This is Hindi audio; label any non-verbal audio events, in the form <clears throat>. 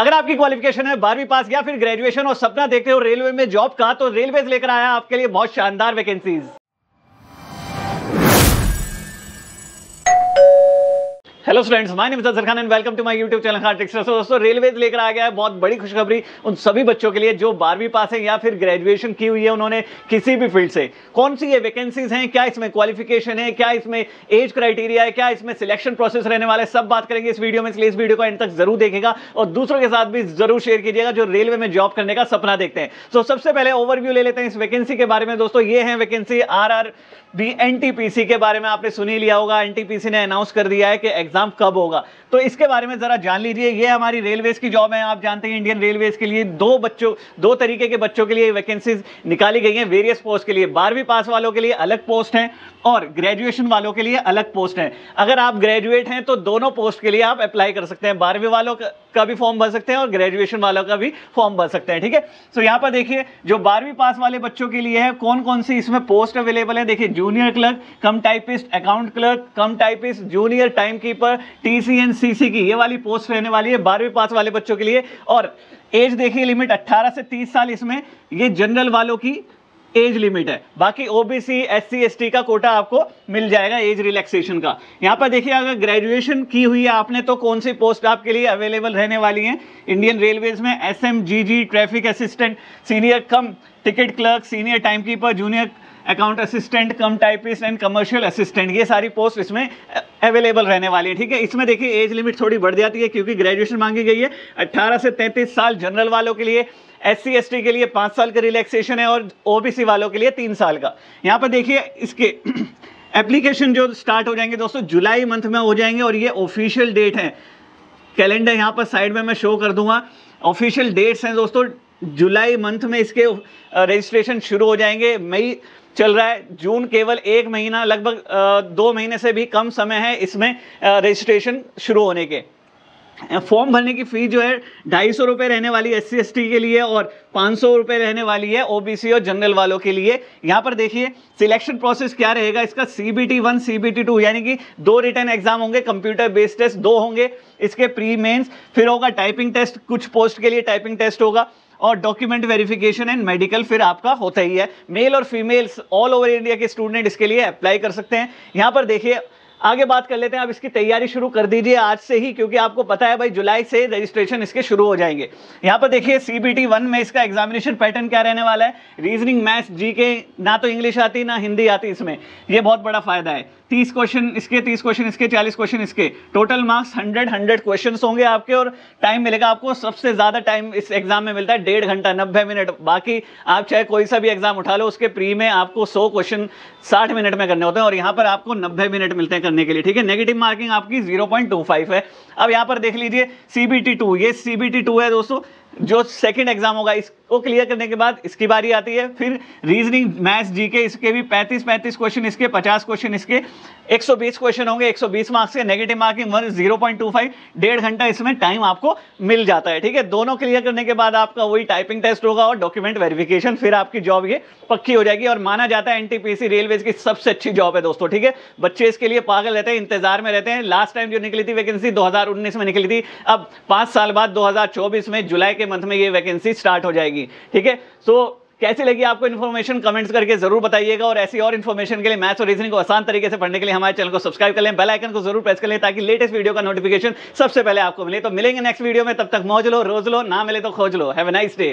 अगर आपकी क्वालिफिकेशन है, बारहवीं पास या फिर ग्रेजुएशन और सपना देखते हो रेलवे में जॉब का तो रेलवे लेकर आया आपके लिए बहुत शानदार vacancies hello students my name Azhar Khan and welcome to my YouTube channel Khan texter so दोस्तों, रेलवे लेकर आ गया है बहुत बड़ी खुशखबरी उन सभी बच्चों के लिए जो बारहवीं पास है या फिर ग्रेजुएशन की हुई है उन्होंने किसी भी फ़ील्ड से। कौन सी ये वैकेंसीज हैं? क्या इसमें क्वालिफिकेशन है? क्या इसमें एज क्राइटेरिया है? क्या इसमें सिलेक्शन प्रोसेस रहने वाला सब बात करेंगे इस वीडियो में, इसलिए इस वीडियो को एंड तक ज़रूर देखेगा और दूसरों के साथ भी ज़रूर शेयर कीजिएगा जो रेलवे में जॉब करने का सपना देखते हैं। तो सबसे पहले ओवरव्यू ले लेते हैं इस वैकेंसी के बारे में। दोस्तों, ये है वैकेंसी आर आर बी के बारे में आपने सुनी लिया होगा। एनटीपीसी ने अनाउंस कर दिया है कि एग्ज़ाम कब होगा? तो इसके बारे में जरा जान लीजिए। ये हमारी रेलवेज की जॉब है, आप जानते हैं इंडियन रेलवेज के लिए दो बच्चों, दो तरीके के बच्चों के लिए वैकेंसीज निकाली गई हैं वेरियस पोस्ट के लिए। बारहवीं पास वालों के लिए अलग पोस्ट हैं और ग्रेजुएशन वालों के लिए अलग पोस्ट हैं। अगर आप ग्रेजुएट हैं तो दोनों पोस्ट के लिए आप अप्लाई कर सकते हैं। बारहवीं वालों का भी फॉर्म भर सकते हैं और ग्रेजुएशन वालों का भी फॉर्म भर सकते हैं, ठीक है? सो यहाँ पर देखिए, जो बारहवीं पास वाले बच्चों के लिए है कौन कौन सी इसमें पोस्ट अवेलेबल है? देखिए junior clerk cum typist account clerk cum typist junior time keeper T C N C C की। ये वाली पोस्ट रहने वाली है बारहवीं पास वाले बच्चों के लिए। और एज देखिए लिमिट 18 से 30 साल इसमें, ये जनरल वालों की एज लिमिट है। बाकी ओबीसी एससी एसटी का कोटा आपको मिल जाएगा एज रिलैक्सेशन का। यहाँ पर देखिए, अगर ग्रेजुएशन की हुई है आपने तो कौन सी पोस्ट आपके लिए अवेलेबल रहने वाली है? इंडियन रेलवेज में S M G G traffic assistant senior cum ticket clerk senior timekeeper junior account assistant cum typist and commercial assistant ये सारी पोस्ट इसमें अवेलेबल रहने वाली है, ठीक है? इसमें देखिए एज लिमिट थोड़ी बढ़ जाती है क्योंकि ग्रेजुएशन मांगी गई है। 18 से 33 साल जनरल वालों के लिए एस सी के लिए पाँच साल का रिलैक्सेशन है और ओबीसी वालों के लिए तीन साल का। यहाँ पर देखिए इसके <clears throat> एप्लीकेशन जो स्टार्ट हो जाएँगे दोस्तों, जुलाई मंथ में हो जाएँगे और ये ऑफिशियल डेट है। कैलेंडर यहाँ पर साइड में मैं शो कर दूँगा। ऑफिशियल डेट्स हैं दोस्तों, जुलाई मंथ में इसके रजिस्ट्रेशन शुरू हो जाएँगे। मई चल रहा है। जून केवल एक महीना, लगभग दो महीने से भी कम समय है इसमें रजिस्ट्रेशन शुरू होने के। फॉर्म भरने की फ़ीस जो है, ढाई सौ रुपये रहने वाली एस सी के लिए और पाँच सौ रुपये रहने वाली है ओबीसी और जनरल वालों के लिए। यहाँ पर देखिए सिलेक्शन प्रोसेस क्या रहेगा? इसका C B T one C B T two यानी कि दो रिटर्न एग्ज़ाम होंगे कंप्यूटर बेस्ड टेस्ट दो होंगे। इसके प्री मेंस फिर होगा टाइपिंग टेस्ट कुछ पोस्ट के लिए टाइपिंग टेस्ट होगा। और डॉक्यूमेंट वेरिफिकेशन एंड मेडिकल फिर आपका होता ही है। मेल और फीमेल्स ऑल ओवर इंडिया के स्टूडेंट इसके लिए अप्लाई कर सकते हैं। यहाँ पर देखिए, आगे बात कर लेते हैं। आप इसकी तैयारी शुरू कर दीजिए आज से ही, क्योंकि आपको पता है भाई, जुलाई से रजिस्ट्रेशन इसके शुरू हो जाएँगे। यहाँ पर देखिए सीबीटी वन में इसका एग्जामिनेशन पैटर्न क्या रहने वाला है? रीजनिंग मैथ्स जीके ना तो इंग्लिश आती, ना हिंदी आती इसमें। यह बहुत बड़ा फ़ायदा है। तीस क्वेश्चन इसके, तीस क्वेश्चन इसके, चालीस क्वेश्चन इसके। Total marks hundred hundred question होंगे आपके और टाइम मिलेगा आपको। सबसे ज़्यादा टाइम इस एग्ज़ाम में मिलता है डेढ़ घंटा, नब्बे मिनट बाकी आप चाहे कोई सा भी एग्ज़ाम उठा लो, उसके प्री में आपको सौ क्वेश्चन साठ मिनट में करने होते हैं और यहाँ पर आपको नब्बे मिनट मिलते हैं करने के लिए, ठीक है? नेगेटिव मार्किंग आपकी ज़ीरो है। अब यहाँ पर देख लीजिए सीबीटी टू ये सीबीटी टू है दोस्तों। जो सेकंड एग्ज़ाम होगा, इसको क्लियर करने के बाद इसकी बारी आती है। फिर रीजनिंग मैथ्स जीके इसके भी 35 35 क्वेश्चन इसके 50 क्वेश्चन इसके 120 क्वेश्चन होंगे। 120 मार्क्स के negative marking one zero point two five डेढ़ घंटा इसमें टाइम आपको मिल जाता है, ठीक है? दोनों क्लियर करने के बाद आपका वही टाइपिंग टेस्ट होगा और डॉक्यूमेंट वेरिफिकेशन फिर आपकी जॉब ये पक्की हो जाएगी। और माना जाता है एनटीपीसी रेलवेज की सबसे अच्छी जॉब है दोस्तों, ठीक है? बच्चे इसके लिए पागल रहते हैं, इंतज़ार में रहते हैं। लास्ट टाइम जो निकली थी वैकेंसी दो हज़ार उन्नीस में निकली थी। अब पाँच साल बाद दो हज़ार चौबीस में जुलाई के मंथ में ये वैकेंसी स्टार्ट हो जाएगी, ठीक है? सो कैसी लगी आपको इन्फॉर्मेशन कमेंट्स करके ज़रूर बताइएगा और ऐसी और इन्फॉर्मेशन के लिए मैथ्स और रीजनिंग को आसान तरीके से पढ़ने के लिए हमारे चैनल को सब्सक्राइब कर लें बेल आइकन को ज़रूर प्रेस कर लें ताकि लेटेस्ट वीडियो का नोटिफिकेशन सबसे पहले आपको मिले। तो मिलेंगे नेक्स्ट वीडियो में, तब तक मौज लो, रोज लो, ना मिले तो खोज लो। Have a nice day